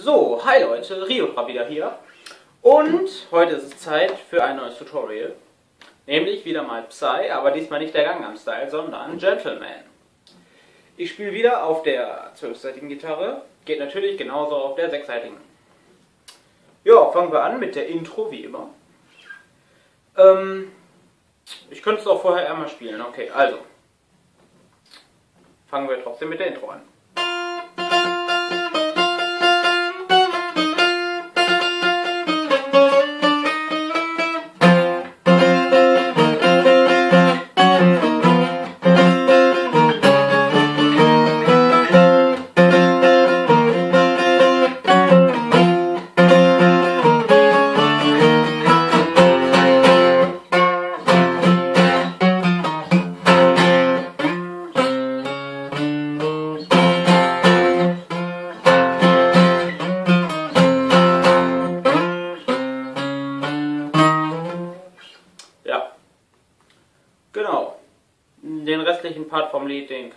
So, hi Leute, Riofra wieder hier. Und heute ist es Zeit für ein neues Tutorial. Nämlich wieder mal Psy, aber diesmal nicht der Gangnam-Style, sondern Gentleman. Ich spiele wieder auf der zwölfseitigen Gitarre, geht natürlich genauso auf der sechsseitigen. Ja, fangen wir an mit der Intro, wie immer. Ähm, ich könnte es auch vorher einmal spielen. Okay, also. Fangen wir trotzdem mit der Intro an.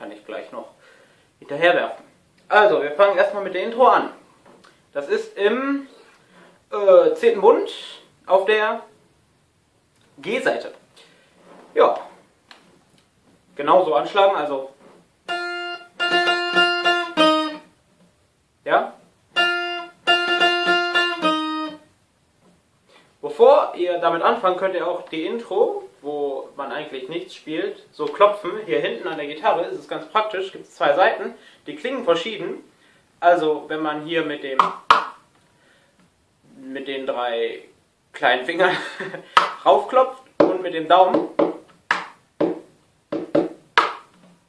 Kann ich gleich noch hinterherwerfen. Also, wir fangen erstmal mit der Intro an. Das ist im äh, 10. Bund auf der G-Seite. Ja. Genauso anschlagen, also. Damit anfangt, könnt ihr auch die Intro, wo man eigentlich nichts spielt, so klopfen. Hier hinten an der Gitarre ist es ganz praktisch, gibt es zwei Seiten, die klingen verschieden. Also wenn man hier mit dem mit den drei kleinen Fingern raufklopft und mit dem Daumen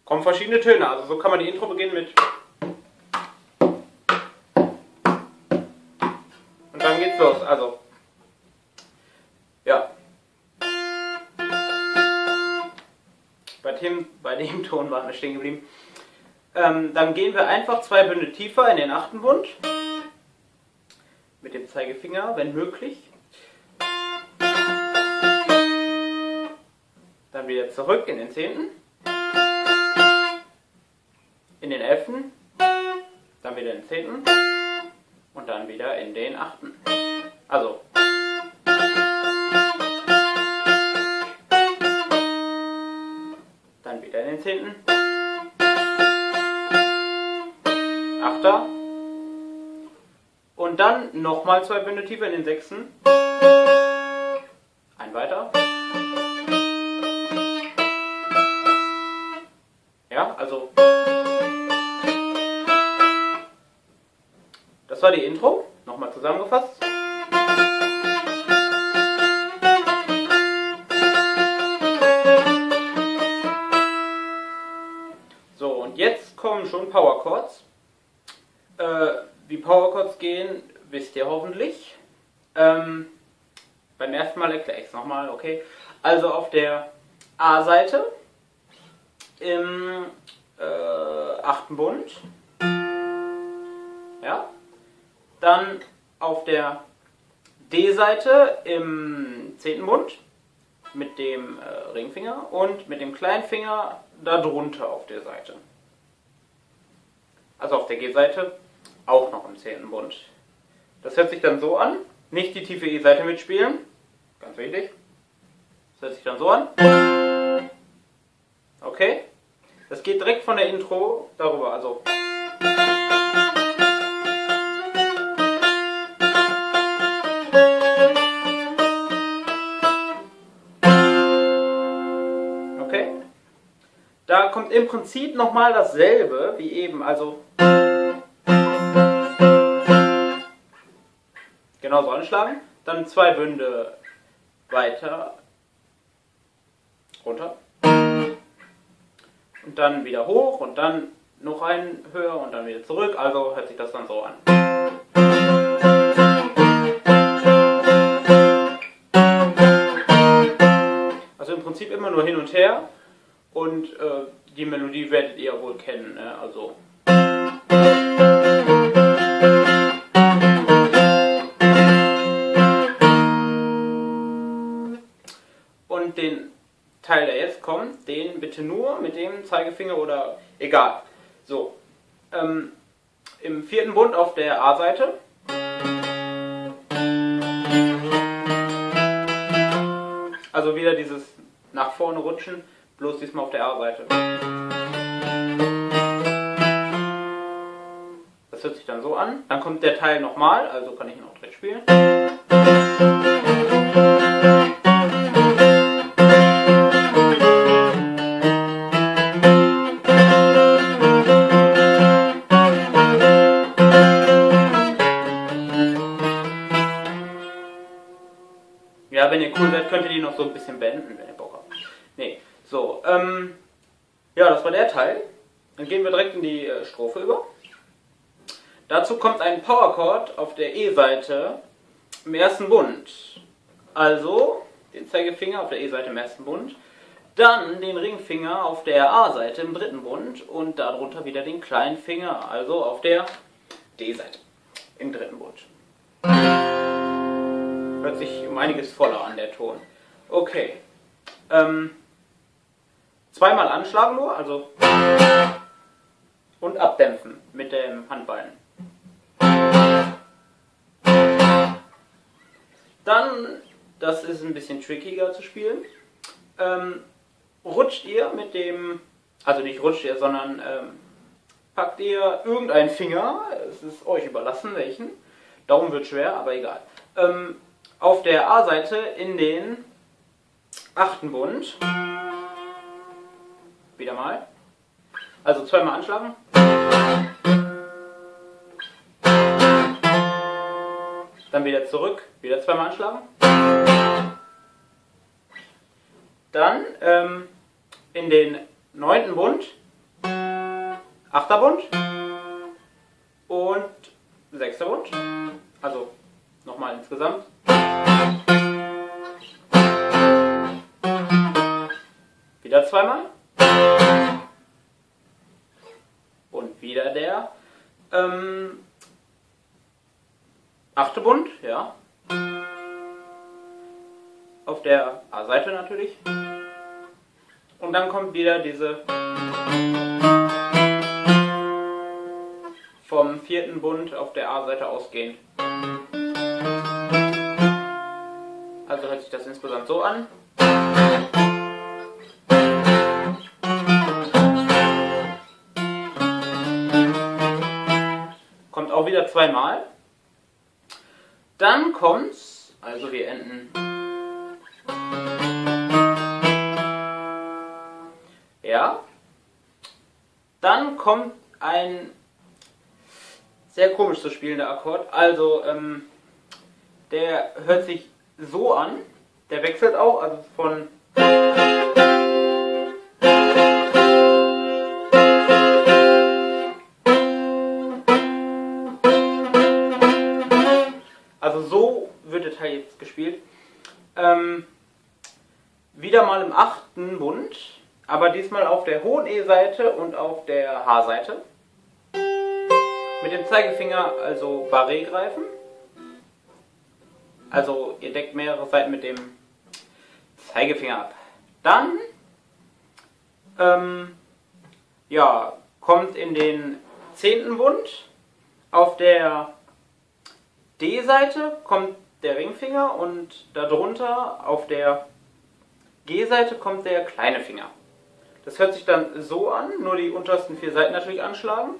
kommen verschiedene Töne. Also so kann man die Intro beginnen mit und dann geht's los. Also Bei dem, bei dem Ton waren wir stehen geblieben. Ähm, dann gehen wir einfach zwei Bünde tiefer in den achten Bund. Mit dem Zeigefinger, wenn möglich. Dann wieder zurück in den zehnten. In den elften. Dann wieder in den zehnten. Und dann wieder in den achten. Also den zehnten. Achter. Und dann nochmal zwei Bünde tiefer in den sechsten. Ein weiter. Ja, also. Das war die Intro. Nochmal zusammengefasst. Schon Power Chords. Äh, wie Power Chords gehen, wisst ihr hoffentlich. Ähm, beim ersten Mal erkläre ich es nochmal, okay? Also auf der A-Seite im äh, achten Bund. Ja. Dann auf der D-Seite im zehnten Bund mit dem äh, Ringfinger und mit dem kleinen Finger darunter auf der Seite. Also auf der G-Seite auch noch im zehnten Bund. Das hört sich dann so an. Nicht die tiefe E-Seite mitspielen. Ganz wichtig. Das hört sich dann so an. Okay. Das geht direkt von der Intro darüber. Also. Kommt im Prinzip nochmal dasselbe wie eben, also genauso anschlagen, dann zwei Bünde weiter runter und dann wieder hoch und dann noch einen höher und dann wieder zurück, also hört sich das dann so an. Also im Prinzip immer nur hin und her und äh, die Melodie werdet ihr wohl kennen. Ne? Also und den Teil, der jetzt kommt, den bitte nur mit dem Zeigefinger oder egal. So, ähm, im vierten Bund auf der A-Seite. Also wieder dieses nach vorne rutschen, bloß diesmal auf der A-Seite. Das hört sich dann so an. Dann kommt der Teil nochmal, also kann ich ihn auch direkt spielen. Ja, wenn ihr cool seid, könnt ihr die noch so ein bisschen beenden, wenn ihr Bock habt. Nee, so, ähm, ja, das war der Teil. Dann gehen wir direkt in die äh, Strophe über. Dazu kommt ein Powerchord auf der E-Seite im ersten Bund. Also den Zeigefinger auf der E-Seite im ersten Bund, dann den Ringfinger auf der A-Seite im dritten Bund und darunter wieder den kleinen Finger, also auf der D-Seite im dritten Bund. Hört sich um einiges voller an, der Ton. Okay. Ähm, zweimal anschlagen nur, also und abdämpfen mit dem Handballen. Dann, das ist ein bisschen trickiger zu spielen, ähm, rutscht ihr mit dem, also nicht rutscht ihr, sondern ähm, packt ihr irgendeinen Finger, es ist euch überlassen, welchen, Daumen wird schwer, aber egal, ähm, auf der A-Seite in den achten Bund, wieder mal, also zweimal anschlagen, Dann wieder zurück, wieder zweimal anschlagen. Dann ähm, in den neunten Bund, achter Bund und sechster Bund. Also nochmal insgesamt. Wieder zweimal. Und wieder der ähm, achte Bund, ja. Auf der A-Seite natürlich. Und dann kommt wieder diese vom vierten Bund auf der A-Seite ausgehend. Also hört sich das insgesamt so an. Zweimal. Dann kommt's, also wir enden. Ja. Dann kommt ein sehr komisch zu spielender Akkord. Also, ähm, der hört sich so an. Der wechselt auch, also von Ähm, wieder mal im achten Bund, aber diesmal auf der hohen E-Seite und auf der H-Seite. Mit dem Zeigefinger also Barré greifen. Also ihr deckt mehrere Seiten mit dem Zeigefinger ab. Dann ähm, ja, kommt in den zehnten Bund. Auf der D-Seite kommt der Ringfinger und darunter auf der G-Seite kommt der kleine Finger. Das hört sich dann so an, nur die untersten vier Seiten natürlich anschlagen.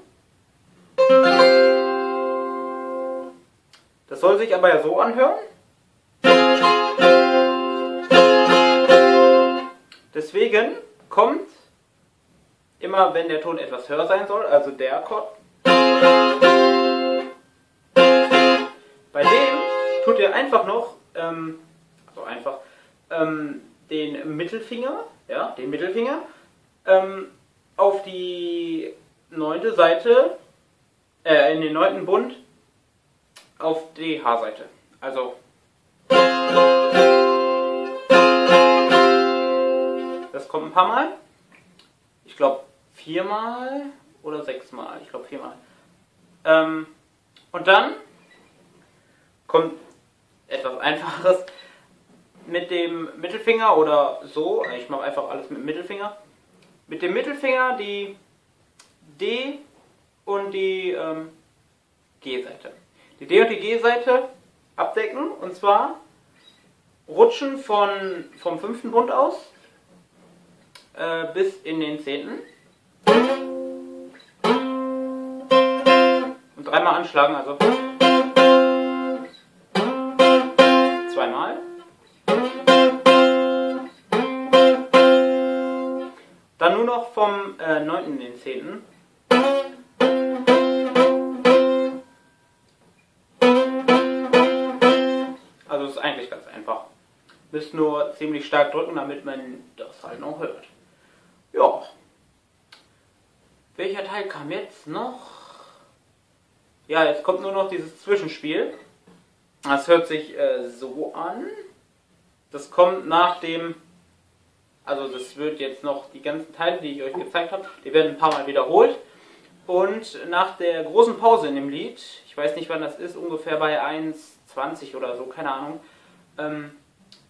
Das soll sich aber ja so anhören. Deswegen kommt immer, wenn der Ton etwas höher sein soll, also der Akkord, tut ihr einfach noch, ähm, also einfach, ähm, den Mittelfinger, ja, den Mittelfinger, ähm, auf die neunte Seite, äh, in den neunten Bund auf die H-Seite. Also das kommt ein paar Mal. Ich glaube viermal oder sechsmal. Ich glaube viermal. Ähm, und dann kommt etwas Einfacheres mit dem Mittelfinger oder so, ich mache einfach alles mit dem Mittelfinger, mit dem Mittelfinger die D und die ähm, G-Seite. Die D- und die G-Seite abdecken und zwar rutschen von, vom fünften Bund aus äh, bis in den zehnten. Und dreimal anschlagen, also nur noch vom äh, 9. in den 10. Also ist eigentlich ganz einfach. Müsst nur ziemlich stark drücken, damit man das halt noch hört. Ja. Welcher Teil kam jetzt noch? Ja, jetzt kommt nur noch dieses Zwischenspiel. Das hört sich äh, so an. Das kommt nach dem. Also, das wird jetzt noch die ganzen Teile, die ich euch gezeigt habe, die werden ein paar Mal wiederholt. Und nach der großen Pause in dem Lied, ich weiß nicht wann das ist, ungefähr bei 1,20 oder so, keine Ahnung, ähm,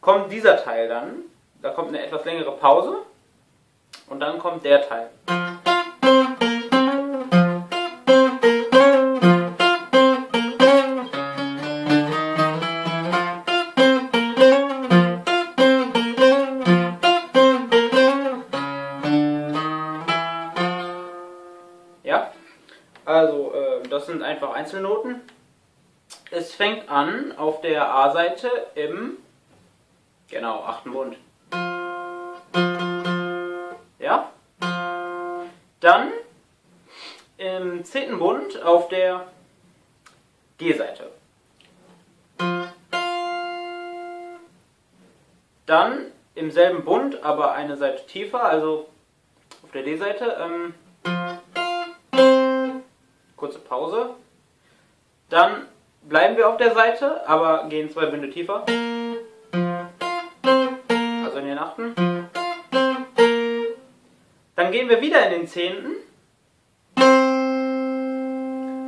kommt dieser Teil dann. Da kommt eine etwas längere Pause. Und dann kommt der Teil. Einzelnoten. Es fängt an auf der A-Seite im, genau, achten Bund. Ja? Dann im zehnten Bund auf der G-Seite. Dann im selben Bund, aber eine Seite tiefer, also auf der D-Seite. Ähm, kurze Pause. Dann bleiben wir auf der Seite, aber gehen zwei Bünde tiefer. Also in den achten. Dann gehen wir wieder in den zehnten.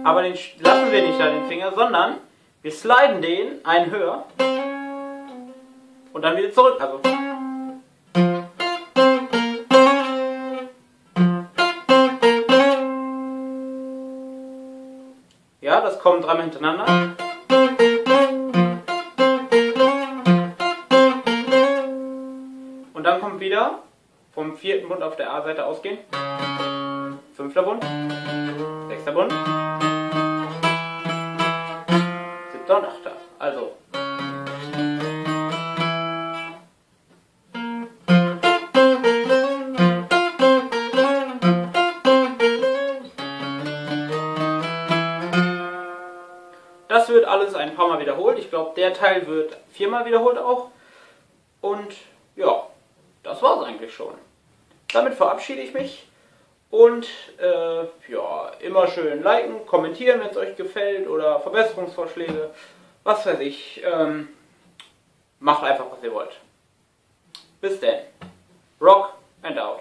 Aber den lassen wir nicht da den Finger, sondern wir sliden den einen höher. Und dann wieder zurück. Also. Das kommt dreimal hintereinander. Und dann kommt wieder vom vierten Bund auf der A-Seite ausgehen. Fünfter Bund. Sechster Bund. Siebter und achter. Also. Das wird alles ein paar Mal wiederholt. Ich glaube, der Teil wird viermal wiederholt auch. Und ja, das war's eigentlich schon. Damit verabschiede ich mich. Und äh, ja, immer schön liken, kommentieren, wenn es euch gefällt oder Verbesserungsvorschläge. Was weiß ich. Ähm, macht einfach, was ihr wollt. Bis denn. Rock and out.